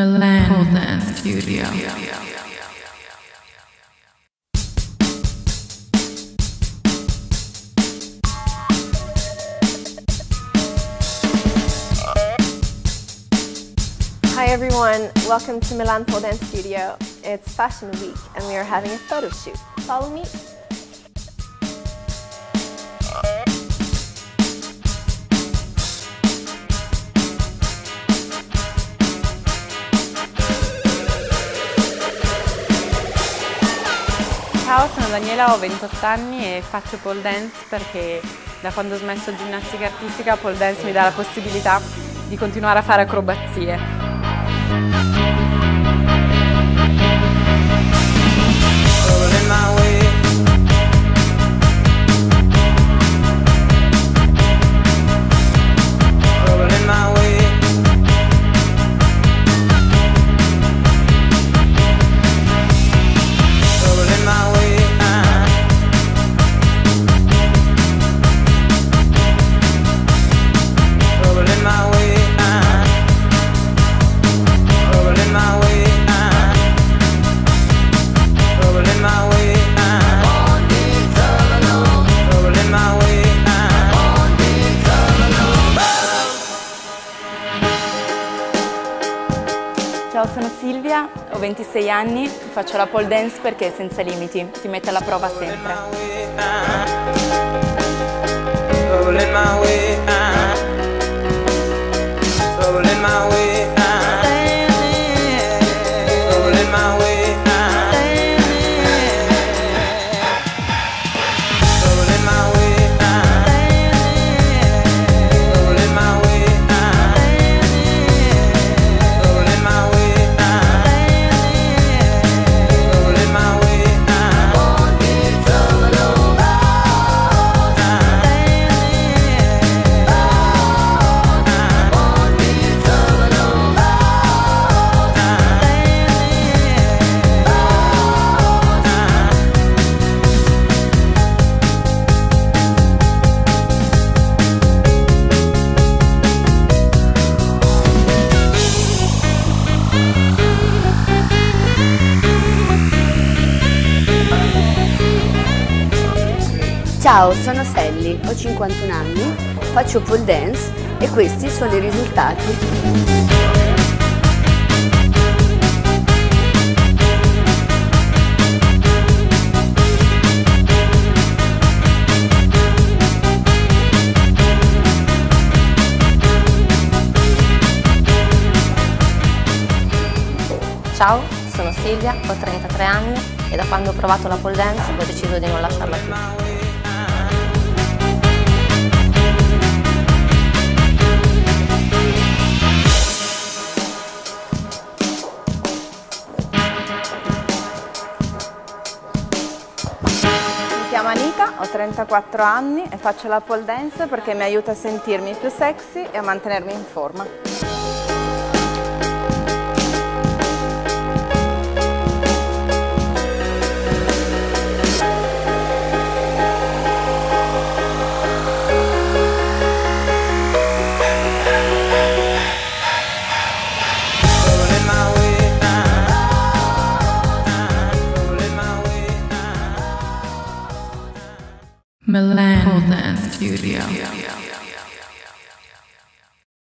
Milan Dance Studio. Hi everyone, welcome to Milan Pole Dance Studio. It's Fashion Week and we are having a photo shoot. Follow me. Ciao, sono Daniela, ho 28 anni e faccio pole dance perché da quando ho smesso ginnastica artistica pole dance mi dà la possibilità di continuare a fare acrobazie. Ciao, sono Silvia, ho 26 anni, faccio la pole dance perché è senza limiti, ti mette alla prova sempre. Ciao, sono Sally, ho 51 anni, faccio pole dance e questi sono i risultati. Ciao, sono Silvia, ho 33 anni e da quando ho provato la pole dance ho deciso di non lasciarla più. Chiamo Anita, ho 34 anni e faccio la pole dance perché mi aiuta a sentirmi più sexy e a mantenermi in forma. Milan. Dance Studio.